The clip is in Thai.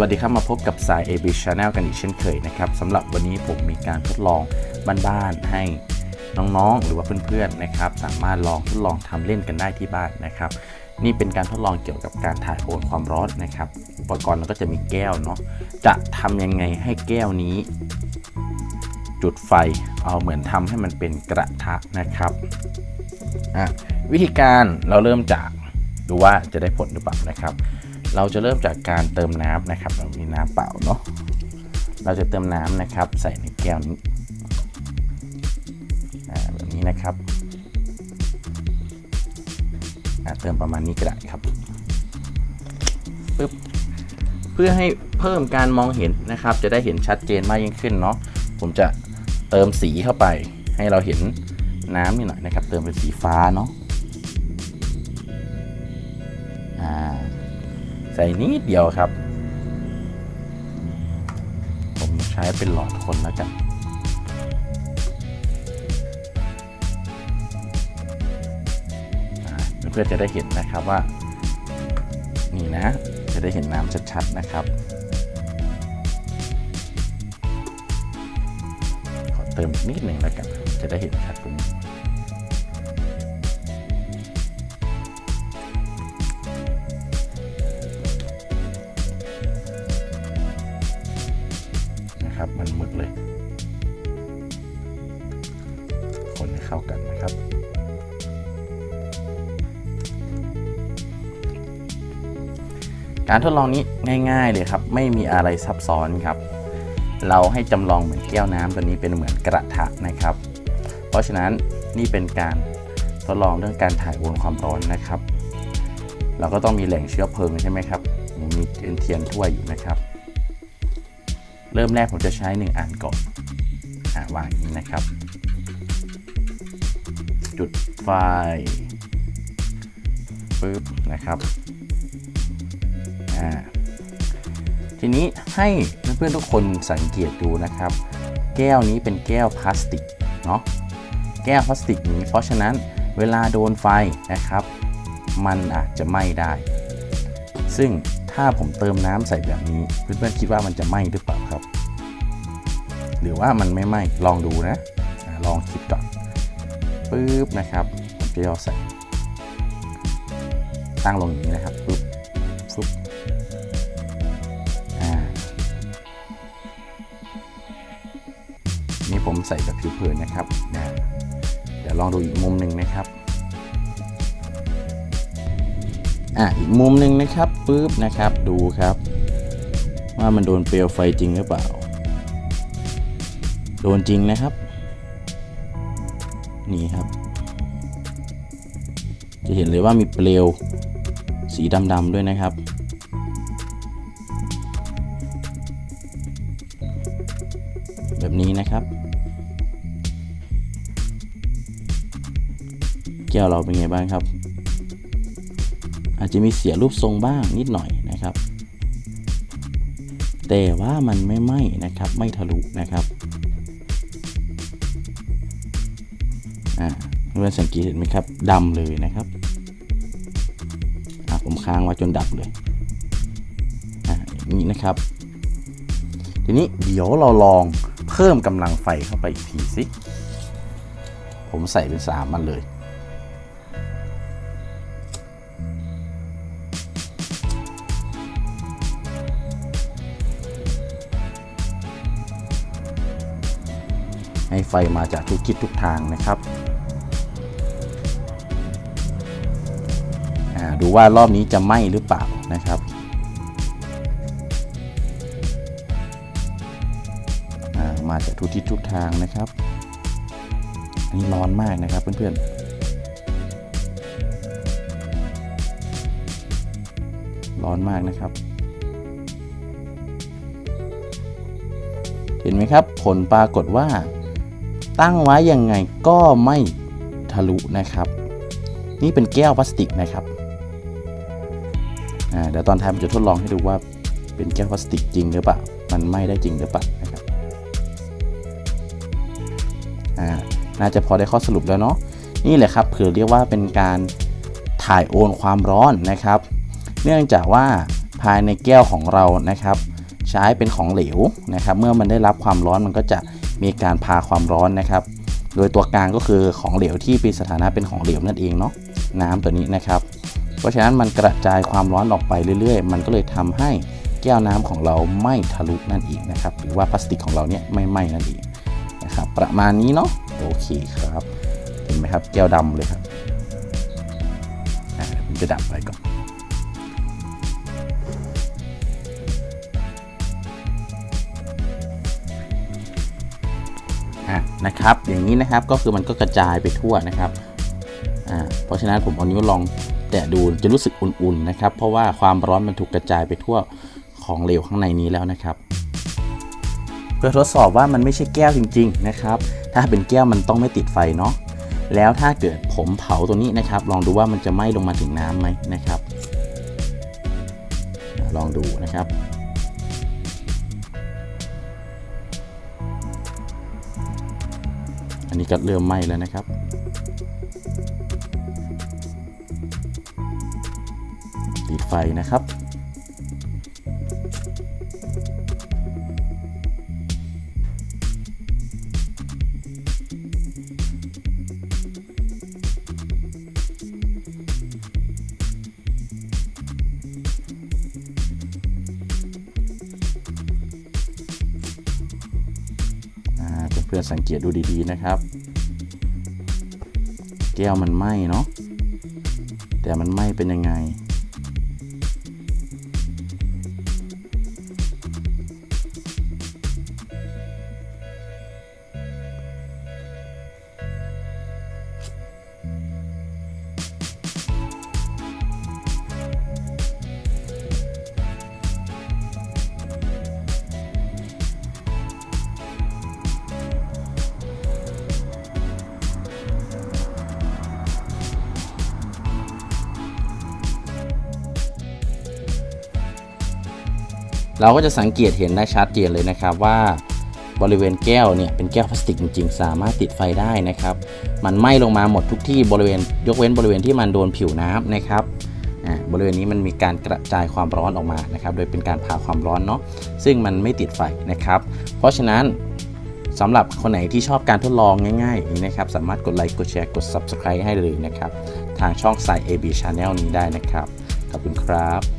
วัสดีครับมาพบกับสาย AB Channel กันอีกเช่นเคยนะครับสำหรับวันนี้ผมมีการทดลองบ้านๆให้น้องๆ หรือว่าเพื่อนๆนะครับสามารถลองทดลองทำเล่นกันได้ที่บ้านนะครับนี่เป็นการทดลองเกี่ยวกับการถ่ายโอนความร้อนนะครับอุปกรณ์เราก็จะมีแก้วเนาะจะทำยังไงให้แก้วนี้ จุดไฟเอาเหมือนทำให้มันเป็นกระทะนะครับอะวิธีการเราเริ่มจากดูว่าจะได้ผลหรือเปล่านะครับ เราจะเริ่มจากการเติมน้ำนะครับ เรามีน้ำเปล่าเนาะ เราจะเติมน้ำนะครับ ใส่ในแก้วนี้แบบนี้นะครับเติมประมาณนี้ก็ได้ครับปึ๊บเพื่อให้เพิ่มการมองเห็นนะครับ จะได้เห็นชัดเจนมากยิ่งขึ้นเนาะ ผมจะเติมสีเข้าไป ให้เราเห็นน้ำนิดหน่อยนะครับ เติมเป็นสีฟ้าเนาะ อ่า ใส่นิดเดียวครับ ผมใช้เป็นหลอดคนแล้วกันเพื่อจะได้เห็นนะครับว่า นี่นะ จะได้เห็นน้ำชัดๆนะครับ ขอเติมนิดหนึ่งแล้วกัน จะได้เห็นชัดตรงนี้ คนให้เข้ากันนะครับ การทดลองนี้ง่าย ๆ เลยครับ ไม่มีอะไรซับซ้อนครับ เราให้จำลองเหมือนแก้วน้ำตัวนี้เป็นเหมือนกระทะนะครับ เพราะฉะนั้นนี่เป็นการทดลองเรื่องการถ่ายโอนความร้อนนะครับ เราก็ต้องมีแหล่งเชื้อเพลิงใช่ไหมครับมีเทียนถ้วยอยู่นะครับ เริ่มแรกผมจะใช้ 1 อันก่อนอวางอย่างนี้นะครับ จุดไฟปึ๊บนะครับทีนี้ให้เพื่อนๆทุกคนสังเกตดูนะครับ แก้วนี้เป็นแก้วพลาสติกเนาะแก้วพลาสติกนี้ เพราะฉะนั้นเวลาโดนไฟนะครับ มันอาจจะไหม้ได้ ซึ่งถ้าผมเติมน้ำใส่แบบนี้ เพื่อนๆคิดว่ามันจะไหม้หรือเปล่าครับ หรือว่ามันไม่ไหม้ลองดูนะลองคิดก่อน ปึ๊บนะครับผมจะย่อใส่ตั้งลงอย่างนี้นะครับปึ๊บปึ๊บนี่ผมใส่แบบผิวเผินนะครับนะเดี๋ยวลองดูอีกมุมหนึ่งนะครับอะอีกมุมหนึ่งนะครับปึ๊บนะครับดูครับ ว่ามันโดนเปลวไฟจริงหรือเปล่า โดนจริงนะครับ นี่ครับ จะเห็นเลยว่ามีเปลวสีดำๆด้วยนะครับ แบบนี้นะครับ แก้วเราเป็นไงบ้างครับ อาจจะมีเสียรูปทรงบ้างนิดหน่อยนะครับ แต่ว่ามันไม่ไหม้นะครับ ไม่ทะลุนะครับ อ่าเพื่อนสังเกตเห็นไหมครับดำเลยนะครับผมค้างไว้จนดับเลยอ่าอย่างนี้นะครับ ทีนี้เดี๋ยวเราลองเพิ่มกำลังไฟเข้าไปอีกทีสิผมใส่เป็นสามมันเลยให้ไฟมาจากทุกทิศทุกทางนะครับ ว่ารอบนี้จะไหม้หรือเปล่านะครับมาจากทุกทิศทุกทางนะครับอันนี้ร้อนมากนะครับเพื่อนๆ ร้อนมากนะครับ เห็นไหมครับ ผลปรากฏว่า ตั้งไว้ยังไงก็ไม่ทะลุนะครับ นี่เป็นแก้วพลาสติกนะครับ เดี๋ยวตอนท้ายผมจะทดลองให้ดูว่าเป็นแก้วพลาสติกจริงหรือเปล่า มันไหม่ได้จริงหรือเปล่านะครับน่าจะพอได้ข้อสรุปแล้วเนาะ นี่แหละครับเผื่อเรียกว่าเป็นการถ่ายโอนความร้อนนะครับ เนื่องจากว่าภายในแก้วของเรานะครับ ใช้เป็นของเหลวนะครับ เมื่อมันได้รับความร้อนมันก็จะมีการพาความร้อนนะครับ โดยตัวกลางก็คือของเหลวที่เป็นสถานะเป็นของเหลวนั่นเองเนาะ น้ำตัวนี้นะครับ เพราะฉะนั้นมันกระจายความร้อนออกไปเรื่อยๆ มันก็เลยทำให้แก้วน้ำของเราไม่ทะลุนั่นเองนะครับ หรือว่าพลาสติกของเราเนี่ยไม่ไหม้นั่นเองนะครับ ประมาณนี้เนาะโอเคครับ เห็นไหมครับแก้วดำเลยครับอ่าผมจะดับไปก่อนะนะครับ อย่างนี้นะครับก็คือมันก็กระจายไปทั่วนะครับ อ่า เพราะฉะนั้นผมเอานิ้วลอง แตะดูจะรู้สึกอุ่นๆนะครับ เพราะว่าความร้อนมันถูกกระจายไปทั่วของเหลวข้างในนี้แล้วนะครับ เพื่อทดสอบว่ามันไม่ใช่แก้วจริง ๆ นะครับ ถ้าเป็นแก้วมันต้องไม่ติดไฟเนาะแล้วถ้าเกิดผมเผาตัวนี้นะครับ ลองดูว่ามันจะไหม้ลงมาถึงน้ำไหมนะครับ ลองดูนะครับอันนี้ก็เริ่มไหม้แล้วนะครับ ไฟนะครับ เพื่อนๆสังเกตดูดีๆนะครับ แก้วมันไหม้เนาะแต่มันไหม้เป็นยังไง เราก็จะสังเกตเห็นได้ชัดเจนเลยนะครับว่าบริเวณแก้วเนี่ยเป็นแก้วพลาสติกจริงๆ สามารถติดไฟได้นะครับ มันไหม้ลงมาหมดทุกที่บริเวณยกเว้นบริเวณที่มันโดนผิวน้ำนะครับอ่าบริเวณนี้มันมีการกระจายความร้อนออกมานะครับ โดยเป็นการพาความร้อนเนาะซึ่งมันไม่ติดไฟนะครับ เพราะฉะนั้นสำหรับคนไหนที่ชอบการทดลองง่ายๆนี้นะครับ สามารถกดไลค์กดแชร์กด Subscribe ให้เลยนะครับ ทางช่องสาย AB Channel นี้ได้นะครับ ขอบคุณครับ